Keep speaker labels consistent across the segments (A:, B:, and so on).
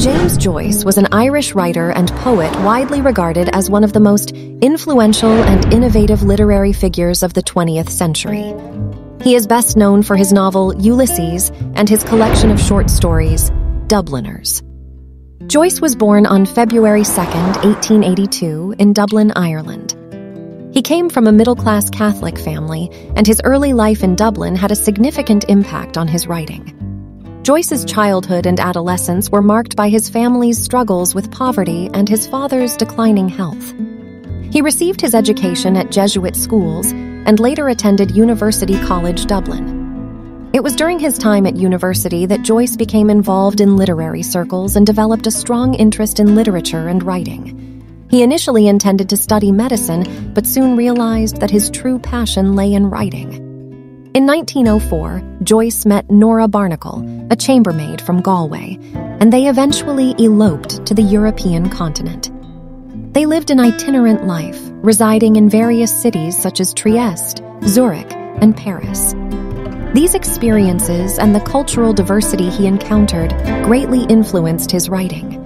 A: James Joyce was an Irish writer and poet widely regarded as one of the most influential and innovative literary figures of the 20th century. He is best known for his novel Ulysses and his collection of short stories, Dubliners. Joyce was born on February 2, 1882, in Dublin, Ireland. He came from a middle class Catholic family, and his early life in Dublin had a significant impact on his writing. Joyce's childhood and adolescence were marked by his family's struggles with poverty and his father's declining health. He received his education at Jesuit schools and later attended University College Dublin. It was during his time at university that Joyce became involved in literary circles and developed a strong interest in literature and writing. He initially intended to study medicine, but soon realized that his true passion lay in writing. In 1904, Joyce met Nora Barnacle, a chambermaid from Galway, and they eventually eloped to the European continent. They lived an itinerant life, residing in various cities such as Trieste, Zurich, and Paris. These experiences and the cultural diversity he encountered greatly influenced his writing.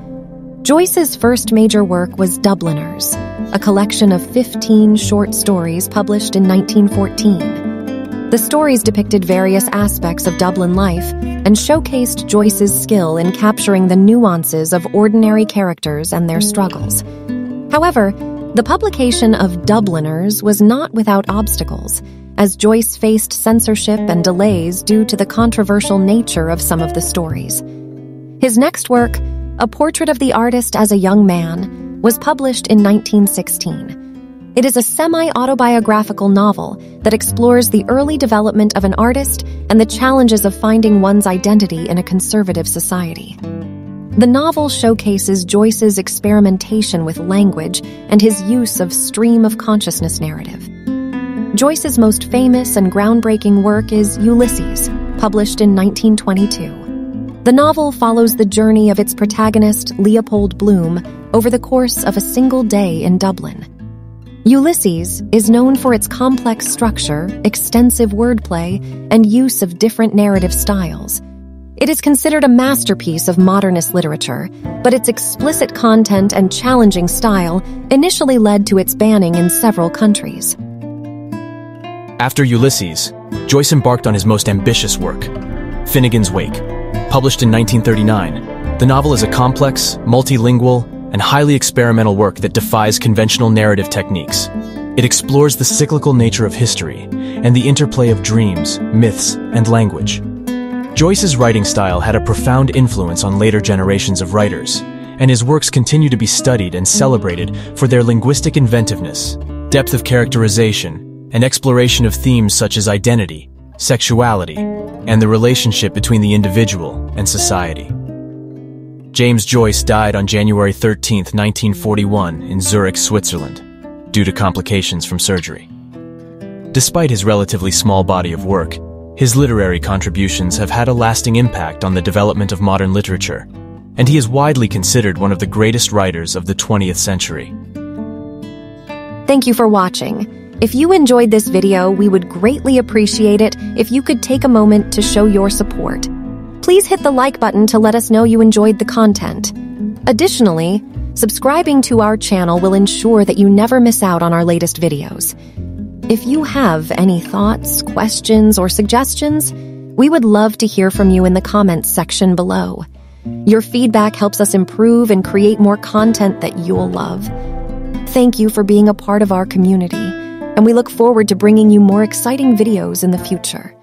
A: Joyce's first major work was Dubliners, a collection of 15 short stories published in 1914. The stories depicted various aspects of Dublin life and showcased Joyce's skill in capturing the nuances of ordinary characters and their struggles. However, the publication of Dubliners was not without obstacles, as Joyce faced censorship and delays due to the controversial nature of some of the stories. His next work, A Portrait of the Artist as a Young Man, was published in 1916. It is a semi autobiographical novel that explores the early development of an artist and the challenges of finding one's identity in a conservative society. The novel showcases Joyce's experimentation with language and his use of stream of consciousness narrative. Joyce's most famous and groundbreaking work is Ulysses, published in 1922. The novel follows the journey of its protagonist, Leopold Bloom, over the course of a single day in Dublin. Ulysses is known for its complex structure, extensive wordplay, and use of different narrative styles. It is considered a masterpiece of modernist literature, but its explicit content and challenging style initially led to its banning in several countries.
B: After Ulysses, Joyce embarked on his most ambitious work, Finnegans Wake. Published in 1939, the novel is a complex, multilingual, and highly experimental work that defies conventional narrative techniques. It explores the cyclical nature of history and the interplay of dreams, myths, and language. Joyce's writing style had a profound influence on later generations of writers, and his works continue to be studied and celebrated for their linguistic inventiveness, depth of characterization, and exploration of themes such as identity, sexuality, and the relationship between the individual and society. James Joyce died on January 13, 1941, in Zurich, Switzerland, due to complications from surgery. Despite his relatively small body of work, his literary contributions have had a lasting impact on the development of modern literature, and he is widely considered one of the greatest writers of the 20th century.
A: Thank you for watching. If you enjoyed this video, we would greatly appreciate it if you could take a moment to show your support. Please hit the like button to let us know you enjoyed the content. Additionally, subscribing to our channel will ensure that you never miss out on our latest videos. If you have any thoughts, questions, or suggestions, we would love to hear from you in the comments section below. Your feedback helps us improve and create more content that you'll love. Thank you for being a part of our community, and we look forward to bringing you more exciting videos in the future.